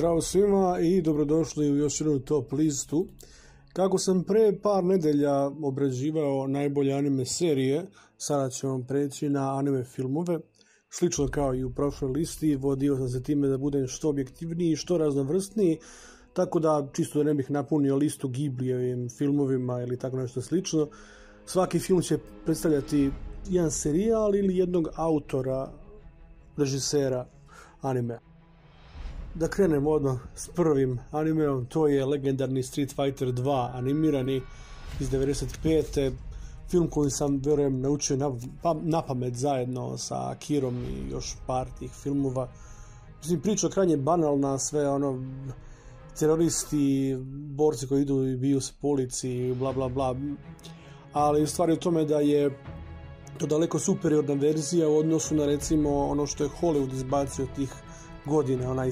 Zdravo svima i dobrodošli u još jednu top listu. Kako sam pre par nedelja obrađivao najbolje anime serije, sada ćemo preći na anime filmove. Slično kao i u prošloj listi, vodio sam se time da budem što objektivniji, što raznovrstniji, tako da čisto da ne bih napunio listu Ghiblijevim filmovima ili tako nešto slično. Svaki film će predstavljati jedan serijal ili jednog autora, režisera anime. Da krenemo odmah s prvim animeom, to je legendarni Street Fighter 2 animirani iz 95. Film koji sam, vjerujem, naučio na, pa, pamet zajedno sa Kirom i još par tih filmova. Mislim, priča krajnje banalna, sve ono, teroristi, borci koji idu i biju se polici, bla bla bla. Ali stvar je u tome da je to daleko superiorna verzija u odnosu na recimo ono što je Hollywood izbacio tih godina, onaj,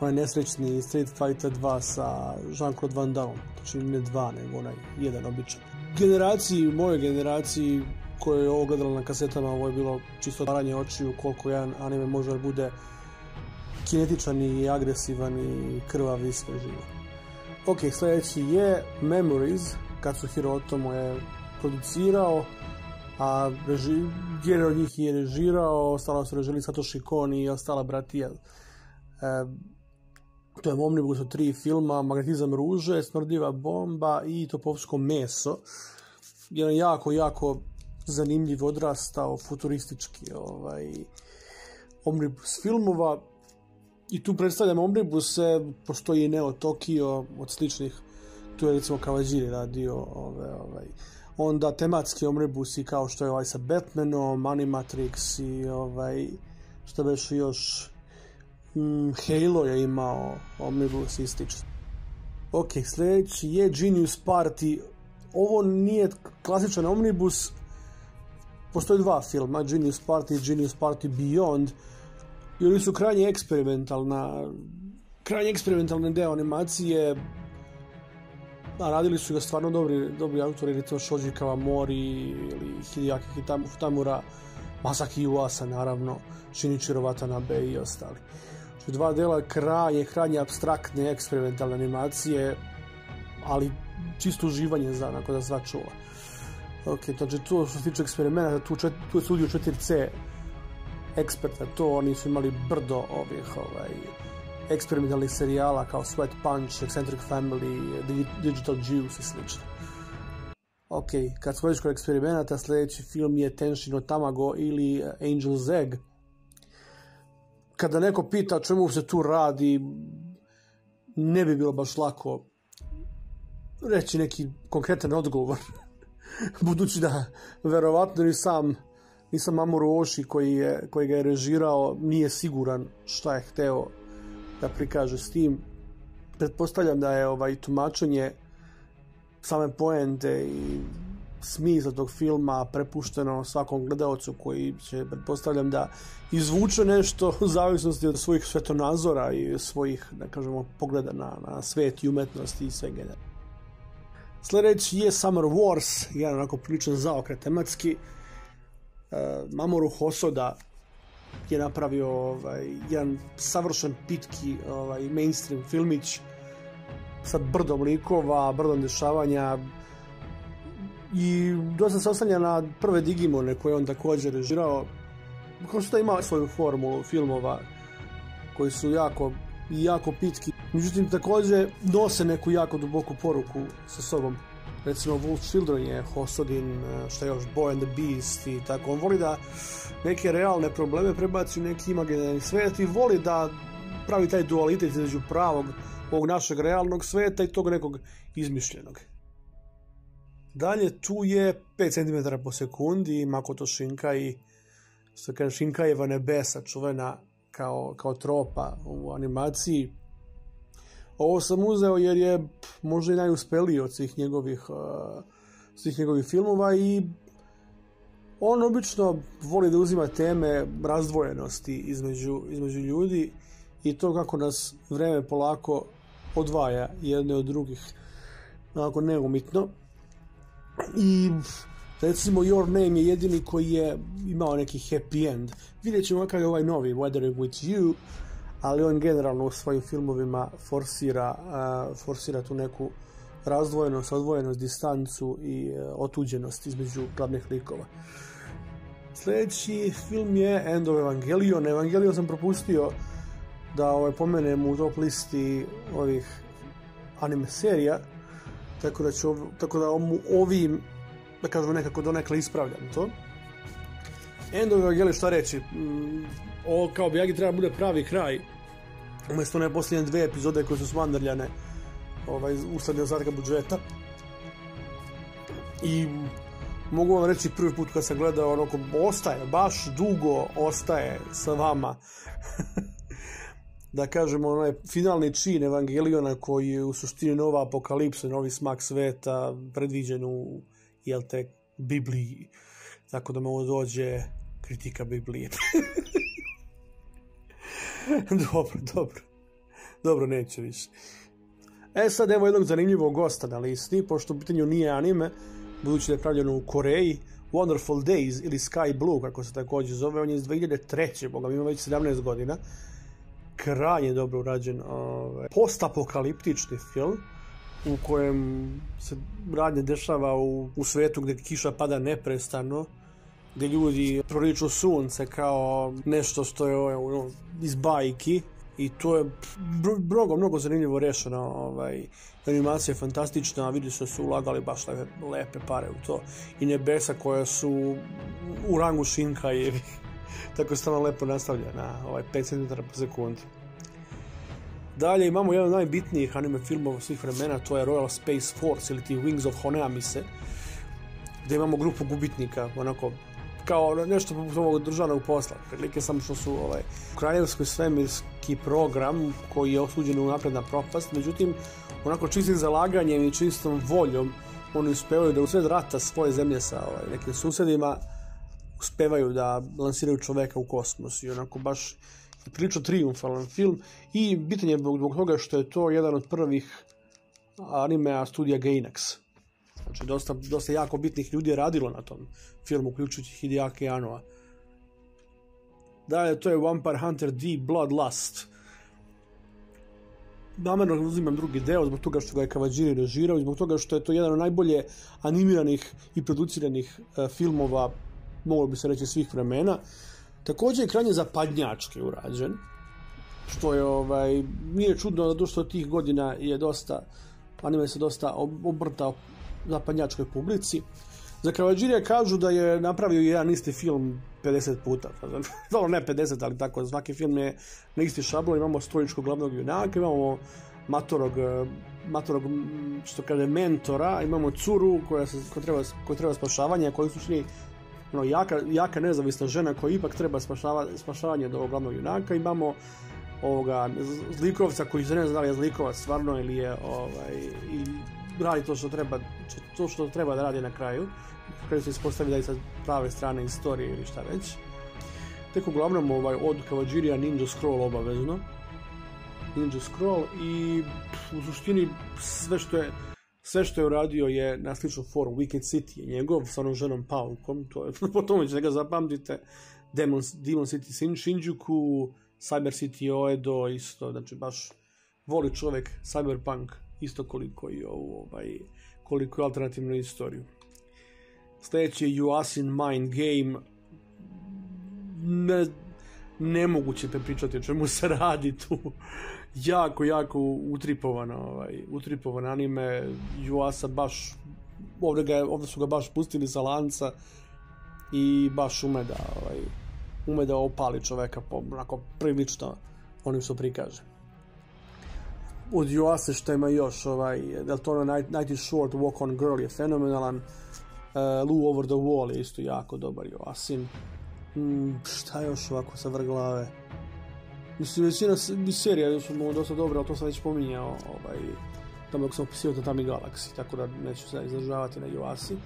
onaj nesrećni Street Fighter 2 sa Jean-Claude Van Damme, znači ne dva, nego onaj jedan običan. Generaciji, mojoj generaciji koje je ovo na kasetama, ovo je bilo čisto otvaranje očiju koliko jedan anime može da bude kinetičan i agresivan i krvav i sve živo. Ok, sljedeći je Memories, Katsuhiro Otomo je producirao, a reži, od njih je režirao, ostalo su režili Satoshi Kon i ostala bratija. E, to je omnibus od tri filma, Magnetizam ruže, Smrdiva bomba i Topovsko meso. Jedan jako, jako zanimljiv odrastao, futuristički ovaj, omnibus filmova. I tu predstavljam omnibuse, postoji Neo Tokio od sličnih, tu je recimo Kawajiri radio ove, ovaj, onda tematski omnibusi kao što je ovaj sa Batmanom, Animatrix i ovaj, što već još mm, Halo je imao omnibus i. Ok, sljedeći je Genius Party. Ovo nije klasičan omnibus, postoje dva filma, Genius Party i Genius Party Beyond, i oni su krajnje eksperimentalna, krajnje eksperimentalne deo animacije, a radili su ga stvarno dobri, dobri autori, recimo Shoji Kawamori ili Hideaki Hitamura, Masaki Uasa naravno, Shinichiro Watanabe i ostali. Znači, dva dela krajnje, krajnje abstraktne, eksperimentalne animacije, ali čisto uživanje za onako da sva čula. Ok, znači to što se tiče eksperimenta, tu, čet, tu je studio 4C eksperta, to oni su imali brdo ovih ovaj, eksperimentalnih serijala kao Sweat Punch, Eccentric Family, Digital Juice i slično. Ok, kad smo već kod eksperimenata, sljedeći film je Tenshin Tamago ili Angel's Egg. Kada neko pita čemu se tu radi, ne bi bilo baš lako reći neki konkretan odgovor. Budući da verovatno ni sam nisam Mamoru Oši koji, je, koji ga je režirao nije siguran šta je hteo da prikaže s tim. Pretpostavljam da je ovaj tumačenje same poente i smisla tog filma prepušteno svakom gledalcu koji će, pretpostavljam da izvuče nešto u zavisnosti od svojih svetonazora i svojih, da kažemo, pogleda na, na svet i umetnost i sve generalno. Sljedeći je Summer Wars, jedan onako priličan zaokret tematski. Uh, Mamoru Hosoda je napravio ovaj, jedan savršen pitki ovaj, mainstream filmić sa brdom likova, brdom dešavanja i dosta se oslanja na prve Digimone koje on također režirao. Kao što ima svoju formulu filmova koji su jako jako pitki. Međutim također nose neku jako duboku poruku sa sobom recimo Wolf Children je Hosodin, šta još, Boy and the Beast i tako. On voli da neke realne probleme prebaci u neki imaginarni svet i voli da pravi taj dualitet između pravog ovog našeg realnog sveta i tog nekog izmišljenog. Dalje tu je 5 cm po sekundi Makoto Shinkai, što kaže Shinkaieva nebesa, čuvena kao, kao tropa u animaciji ovo sam uzeo jer je možda i najuspeliji od svih njegovih, uh, svih njegovih filmova i on obično voli da uzima teme razdvojenosti između, između ljudi i to kako nas vreme polako odvaja jedne od drugih onako neumitno. I recimo Your Name je jedini koji je imao neki happy end. Vidjet ćemo kakav je ovaj novi Weathering With You ali on generalno u svojim filmovima forsira, forsira tu neku razdvojenost, odvojenost, distancu i e, otuđenost između glavnih likova. Sljedeći film je End of Evangelion. Evangelion sam propustio da ovaj, pomenem u top listi ovih anime serija, tako da, ću, tako da ovim, da kažem nekako donekle ispravljam to. End of Evangelion, šta reći, mm, ovo kao Bjagi treba bude pravi kraj, umjesto one posljednje dve epizode koje su smandrljane ovaj, usled nedostatka budžeta. I mogu vam reći prvi put kad sam gledao onako, ostaje, baš dugo ostaje sa vama. da kažemo, onaj finalni čin Evangeliona koji je u suštini nova apokalipsa, novi smak sveta, predviđen u, jel te, Bibliji. Tako da me ovo dođe kritika Biblije. dobro, dobro. Dobro, neće više. E sad evo jednog zanimljivog gosta na listi, pošto u pitanju nije anime, budući da je pravljeno u Koreji, Wonderful Days ili Sky Blue, kako se također zove, on je iz 2003. Boga, ima već 17 godina. Krajnje dobro urađen ovaj, postapokaliptični film u kojem se radnje dešava u, u svetu gdje kiša pada neprestano, gdje ljudi proriču sunce kao nešto što je ono, iz bajki i to je mnogo, mnogo zanimljivo rešeno. Ovaj, animacija je fantastična, vidi se su ulagali baš lepe, lepe pare u to. I nebesa koja su u rangu šinka i tako stvarno lepo nastavlja na ovaj 5 cm po sekundi. Dalje imamo jedan od najbitnijih anime filmova svih vremena, to je Royal Space Force ili ti Wings of Honeamise, gdje imamo grupu gubitnika, onako kao nešto poput ovog državnog posla. Prilike samo što su ovaj, kraljevski svemirski program koji je osuđen u napred na propast, međutim, onako čistim zalaganjem i čistom voljom oni uspevaju da u sred rata svoje zemlje sa ovaj, nekim susjedima uspevaju da lansiraju čoveka u kosmos i onako baš prilično triumfalan film i bitan je zbog toga što je to jedan od prvih animea studija Gainax Znači, dosta, dosta jako bitnih ljudi je radilo na tom filmu, uključujući Hideaki Anova. Dalje, to je Vampire Hunter D Bloodlust. Namjerno uzimam drugi deo zbog toga što ga je Kavađiri režirao i zbog toga što je to jedan od najbolje animiranih i produciranih uh, filmova, moglo bi se reći, svih vremena. Također je krajnje zapadnjački urađen, što je, ovaj, nije čudno zato što tih godina je dosta, anime se dosta obrtao zapadnjačkoj publici. Za Kavađirija kažu da je napravio jedan isti film 50 puta. Dobro, ne 50, ali tako, svaki film je na isti šablon. Imamo stojičkog glavnog junaka, imamo matorog, matorog što kaže, mentora, imamo curu koja, se, koja, treba, koja treba spašavanje, koja su šli ono, jaka, jaka nezavisna žena koja ipak treba spašava, spašavanje do ovog glavnog junaka. Imamo ovoga zlikovca koji se ne zna da li je zlikovac stvarno ili je ovaj, ili radi to što treba, to što treba da radi na kraju. Kada se ispostavi da je sa prave strane istorije ili šta već. Tek uglavnom ovaj, od Kavađirija Ninja Scroll obavezno. Ninja Scroll i u suštini sve što je sve što je uradio je na sličnu forum. Wicked City je njegov sa onom ženom paukom, to je, po tome ćete ga zapamtite. Demon, Demon City Shinjuku, Cyber City Oedo isto, znači baš voli čovjek cyberpunk isto koliko i ovu, ovaj, koliko i alternativnu istoriju. Sljedeći je Yuasin Mind Game. Ne, nemoguće pričati o čemu se radi tu. jako, jako utripovano, ovaj, utripovan anime. Yuasa baš, ovdje, ga, ovdje su ga baš pustili sa lanca i baš ume da, ovaj, ume da opali čoveka po, onako prilično onim što prikaže od Joase što ima još, ovaj, Del Toro Night, Night is Short, Walk on Girl je fenomenalan, uh, Lou Over the Wall je isto jako dobar Joasin. Mm, šta još ovako sa vrh glave? Mislim, većina serija su dosta dobra, ali to sam već pominjao, ovaj, tamo dok sam opisio Tatami Galaxy, tako da neću se izražavati na Joasi.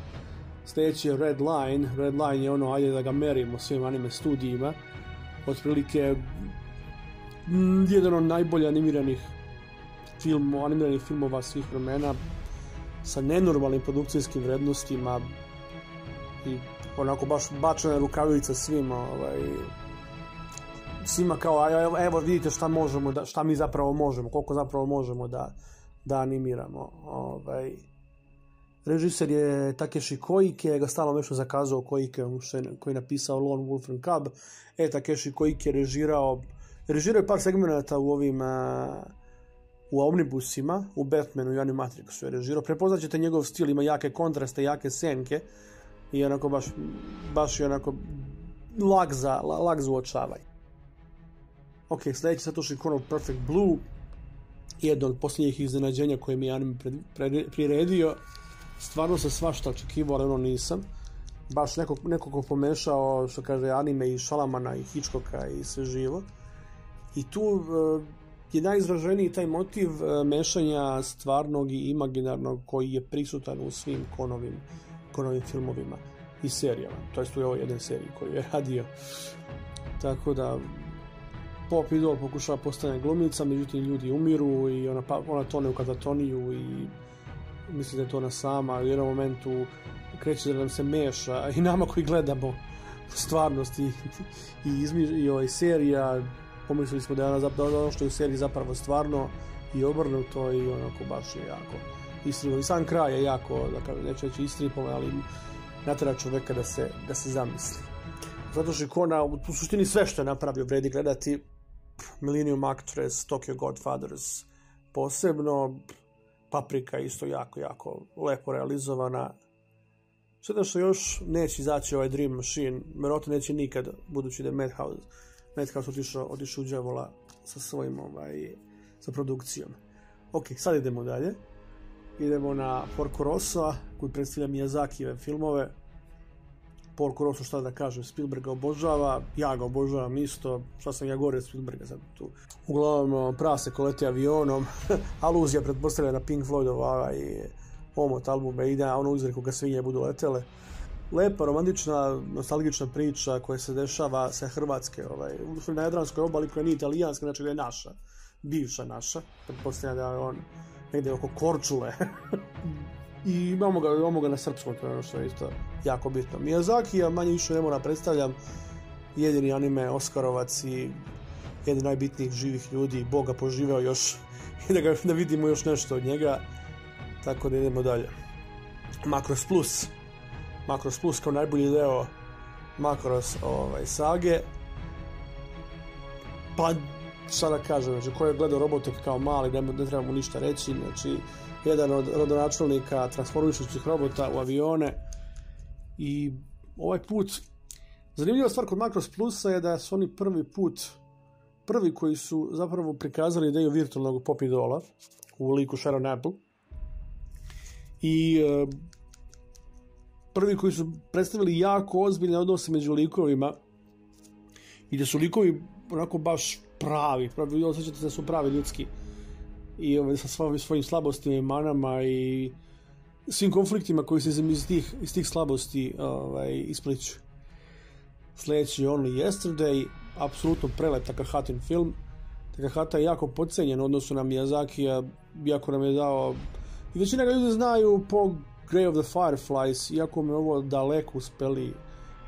Sljedeći je Red Line, Red Line je ono, ajde da ga merimo svim anime studijima, otprilike mm, jedan od najbolje animiranih film, animiranih filmova svih vremena sa nenormalnim produkcijskim vrednostima i onako baš bačena rukavica svima ovaj, svima kao, evo, vidite šta možemo, da, šta mi zapravo možemo, koliko zapravo možemo da, da animiramo. Ovaj, režiser je Takeshi Koike, ga stalno nešto zakazao Koike, koji je napisao Lone Wolf and Cub. E, Takeshi Koike je režirao, režirao je par segmenta u ovim u Omnibusima, u Batmanu i Animatrixu je režirao. Prepoznat ćete njegov stil, ima jake kontraste, jake senke i onako baš, baš je onako lag za, lag za uočavanje. Ok, sljedeći Satoshi Kon Perfect Blue, jedno od posljednjih iznenađenja koje mi je anime priredio. Stvarno se svašta očekivao, ali ono nisam. Baš neko, neko ko pomešao, što kaže, anime i Šalamana i Hitchcocka i sve živo. I tu uh, je najizraženiji taj motiv uh, mešanja stvarnog i imaginarnog koji je prisutan u svim konovim, konovim filmovima i serijama. To jest u ovoj jednoj seriji koju je radio. Tako da, Pop Idol pokušava postane glumica, međutim ljudi umiru i ona, pa, ona tone u katatoniju i misli da je to ona sama. U jednom momentu kreće da nam se meša i nama koji gledamo stvarnost i, i, i, i ovaj serija pomislili smo da je zapravo ono što je u seriji zapravo stvarno i obrnuto i onako baš je jako istrivo. I sam kraj je jako, da kažem, neću reći istripovan, ali natjera čoveka da se, da se zamisli. Zato što Kona, u suštini sve što je napravio vredi gledati, Millennium Actress, Tokyo Godfathers posebno, Paprika isto jako, jako lepo realizovana. Sve što još neće izaći ovaj Dream Machine, vjerojatno neće nikad, budući da je Madhouse, Madhouse otišao, otišao u džavola sa svojim ovaj, sa produkcijom. Ok, sad idemo dalje. Idemo na Porco Rosso, koji predstavlja Miyazaki filmove. Porco Rosso, šta da kažem, Spielberg ga obožava, ja ga obožavam isto, šta sam ja gore Spielberga sad tu. Uglavnom, prase koleti avionom, aluzija pretpostavlja na Pink Floydov ovaj omot albume ide, ono uzreku ga svinje budu letele. Lepa, romantična, nostalgična priča koja se dešava sa Hrvatske, ovaj, na Jadranskoj obali koja nije italijanska, znači da je naša, bivša naša, pretpostavlja da je on negdje oko Korčule. I imamo ga, imamo ga na srpskom, to je ono što je isto jako bitno. Miyazaki, ja manje više ne mora predstavljam, jedini anime Oskarovac i jedan najbitnijih živih ljudi, Boga poživeo još i da, ga, da vidimo još nešto od njega. Tako da idemo dalje. Macross Plus. Macross Plus kao najbolji deo Macross ovaj, sage. Pa šta da kažem, znači ko je gledao Robotech kao mali, ne, ne treba mu ništa reći, znači jedan od rodonačelnika transformišućih robota u avione i ovaj put zanimljiva stvar kod Macross Plusa je da su oni prvi put prvi koji su zapravo prikazali ideju virtualnog pop idola u liku Sharon Apple i e, prvi koji su predstavili jako ozbiljne odnose među likovima i da su likovi onako baš pravi, pravi osjećate da su pravi ljudski i ovaj, sa svojim, svojim slabostima i manama i svim konfliktima koji se iz tih, iz tih slabosti ovaj, ispliču. Sljedeći Only Yesterday, apsolutno prelep Takahatin film. Takahata je jako podcenjen u odnosu na Miyazaki, iako nam je dao... I većina ga ljudi znaju po Grey of the Fireflies, iako mi ovo daleko uspeli,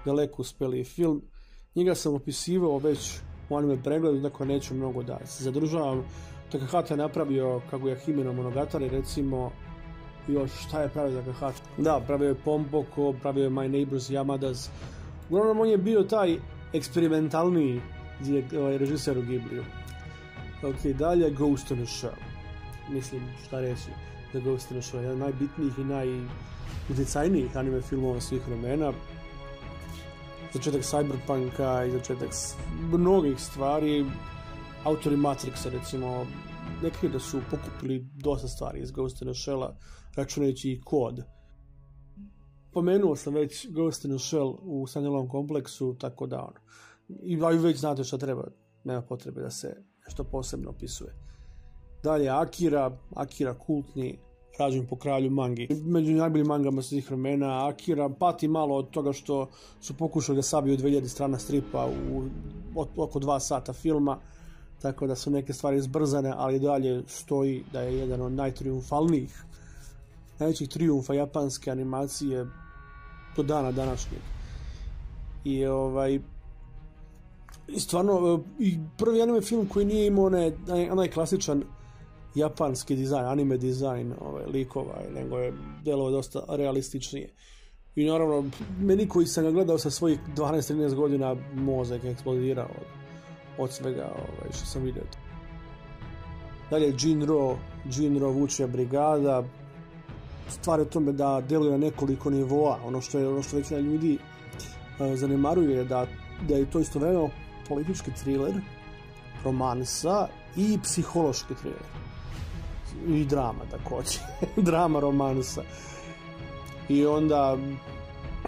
daleko uspeli film. Njega sam opisivao već u anime pregledu, dakle neću mnogo da se zadržavam. Takahata je napravio kako je Himeno Monogatari, recimo, još šta je pravio Takahata? Da, pravio je Pompoko, pravio je My Neighbors Yamadas. Uglavnom, on je bio taj eksperimentalni ovaj, režiser u Ghibliju. Ok, dalje Ghost in the Shell. Mislim, šta reći za Ghost in the Shell. Jedan najbitnijih i najutjecajnijih anime filmova svih vremena začetak Cyberpunka i začetak mnogih stvari. Autori Matrixa, recimo, neki da su pokupili dosta stvari iz Ghost in the Shella, računajući i kod. Pomenuo sam već Ghost in the Shell u Sanjelovom kompleksu, tako da ono. I već znate što treba, nema potrebe da se nešto posebno opisuje. Dalje Akira, Akira kultni rađen po kralju mangi. Među najboljim mangama svih vremena, Akira pati malo od toga što su pokušali da sabiju 2000 strana stripa u oko dva sata filma, tako da su neke stvari zbrzane, ali dalje stoji da je jedan od najtriumfalnijih, najvećih triumfa japanske animacije do dana današnjeg. I ovaj, stvarno, i prvi anime film koji nije imao onaj, onaj klasičan japanski dizajn, anime dizajn ovaj, likova, nego je delo dosta realističnije. I naravno, meni koji sam ga gledao sa svojih 12-13 godina, mozak je eksplodirao od, od svega ovaj, što sam vidio. Dalje, Jinro, Jinro vuče brigada, stvar je tome da deluje na nekoliko nivoa. Ono što je ono što većina ljudi uh, zanemaruje da, da je to istovremeno politički thriller, romansa i psihološki thriller. I drama također. drama romansa. I onda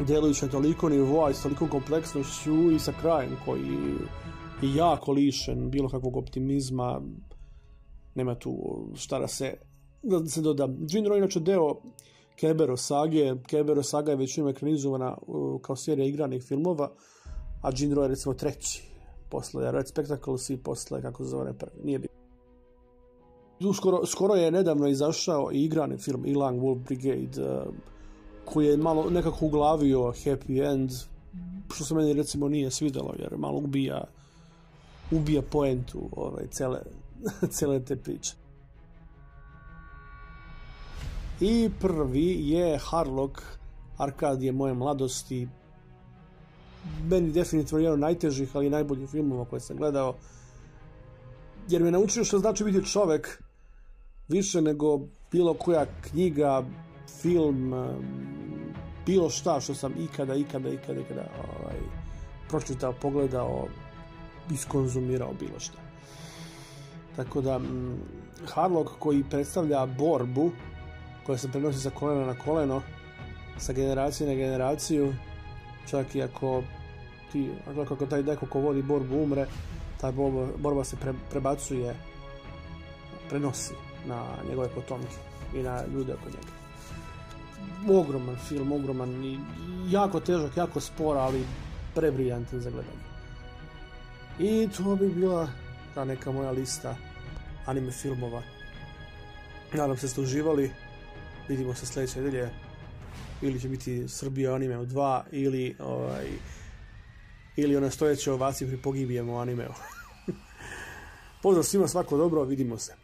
delujući na toliko nivoa i s tolikom kompleksnošću i sa krajem koji je jako lišen bilo kakvog optimizma nema tu šta da se da se doda. Jinro je inače deo Kebero sage. Kebero saga je većinom ekranizovana kao serija igranih filmova, a Jinro je recimo treći. Posle Red Spectacles i posle, kako se zove, prvi. Nije bi. Skoro, skoro je nedavno izašao i igrani film Ilang Wolf Brigade, uh, koji je malo nekako uglavio happy end, što se meni recimo nije svidelo, jer malo ubija ubija poentu ovaj, cele, cele te priče. I prvi je Harlock, Arkadije moje mladosti. Meni definitivno jedan od najtežih, ali i najboljih filmova koje sam gledao. Jer me naučio što znači biti čovek više nego bilo koja knjiga, film, bilo šta što sam ikada, ikada, ikada, ikada ovaj, pročitao, pogledao, iskonzumirao bilo šta. Tako da, Harlock koji predstavlja borbu koja se prenosi sa kolena na koleno, sa generacije na generaciju, čak i ako ti, ako taj neko ko vodi borbu umre, ta borba, borba se pre, prebacuje, prenosi na njegove potomke i na ljude oko njega. Ogroman film, ogroman i jako težak, jako spor, ali prebriljantan za gledanje. I to bi bila ta neka moja lista anime filmova. Nadam se ste uživali. Vidimo se sljedeće nedelje. Ili će biti Srbija anime u dva ili ovaj, ili one stojeće ovaci pri pogibijemo. Pozdrav svima, svako dobro, vidimo se.